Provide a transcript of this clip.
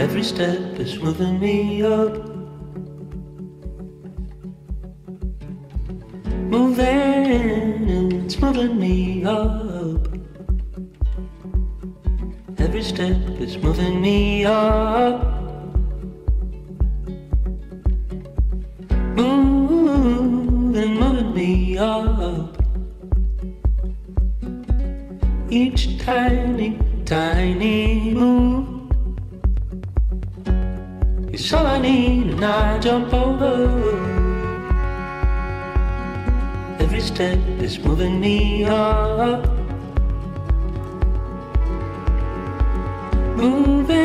Every step is moving me up. Moving, it's moving me up. Every step is moving me up. Moving, moving me up. Each tiny, tiny move is all I need, and I jump over. Every step is moving me up. Moving,